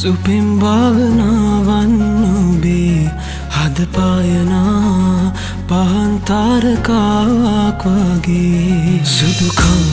වැහෙනා සුපිම් භාවනාවන්නුබේ හදපායනා පහන්තාරකාවක් වගේ. සුදුකම්බුල්දිගේ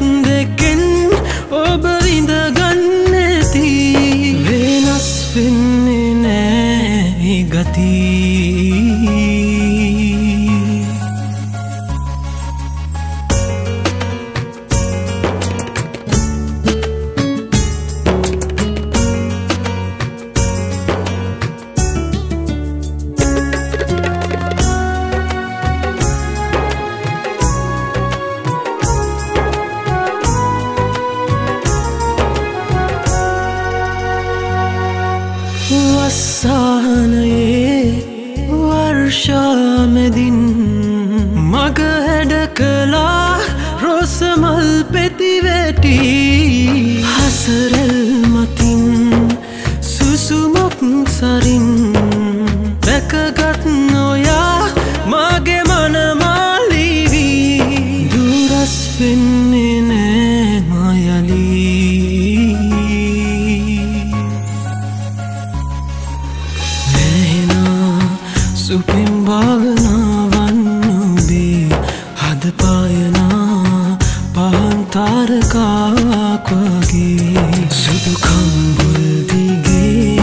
දෙකෙන් ඔබ විඳගන්නැති වෙනස් වෙන්නේ නෑ ගතිී. වස්සානයේ වර්ෂාමැදින් මග හැඩ කලා රොසමල් පෙතිවැටි හසරැල් මතින් සුසුමොක් සරින් සුපිම් භාවනාවන්නුබේ. හදපායනා පහන්තාරකාවක් වගේ සුදුකම්බුල්දිගේ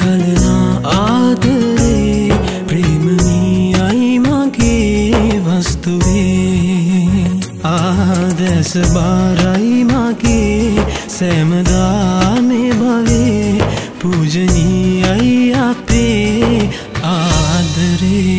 ගලනා ආදරේ. ප්‍රේමණී අයි මගේ වස්තුවේ. ආදැස බාරයි මගේ සැමදානේ බවේ පූජනීයයි අපේ ආදරේ.